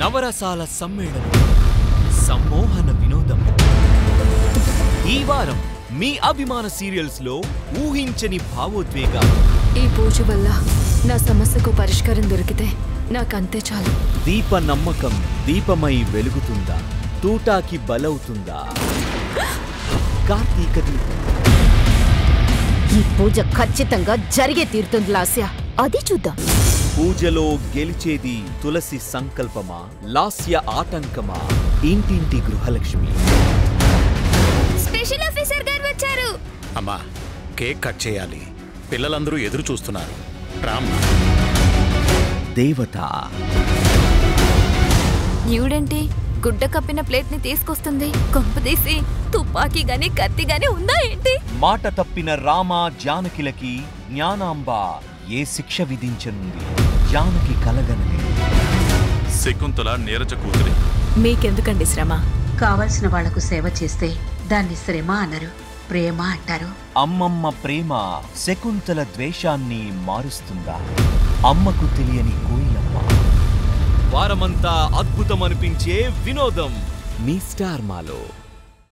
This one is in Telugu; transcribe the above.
నవరసాల సమ్మేళనం సమ్మోహన వినోదం. ఈ వారం మీ అభిమాన సీరియల్స్లో ఊహించని భావోద్వేగాలు. ఈ పూజ వల్ల నా సమస్యకు పరిష్కారం దొరికితే నాకంతే చాలు. దీప నమ్మకం దీపమై వెలుగుతుందా? తూటాకి బలవుతుందా? కార్తీక దీపం. ఈ పూజ ఖచ్చితంగా జరిగే తీరుతుంది లాస్య. అది చూద్దాం. పూజలో గెలిచేది తులసి సంకల్పమా లాస్య ఆటంకమా? ఇంటింటి గృహలక్ష్మి. స్పెషల్ ఆఫీసర్ గారు వచ్చారు. అమ్మా కేక్ కట్ చేయాలి. పిల్లలందరూ ఎదురు చూస్తున్నారు. రామ్. దేవత. ఈవిడేంటి గుడ్డ కప్పిన ప్లేట్ని తీసుకొస్తుంది. కొంపదీసి తుపాకీ గాని కత్తి గాని ఉందా ఏంటి? మాట తప్పిన రామ జానకిలకి జ్ఞానాంబ ఏ శిక్ష విధించనుంది? జానకి కలగనలే శకుంతల నీరజ కూతురి. మీకెందుకండి శ్రమ? కావలసిన వాళ్ళకు సేవ చేస్తే దాన్ని శ్రమ అనరు ప్రేమ అంటారు. అమ్మమ్మ ప్రేమ శకుంతల ద్వేషాన్ని మారుస్తుందా? అమ్మకు తెలియని కోయిలమ్మ. వారమంతా అద్భుతం అనిపించే వినోదం మీ స్టార్ మాలో.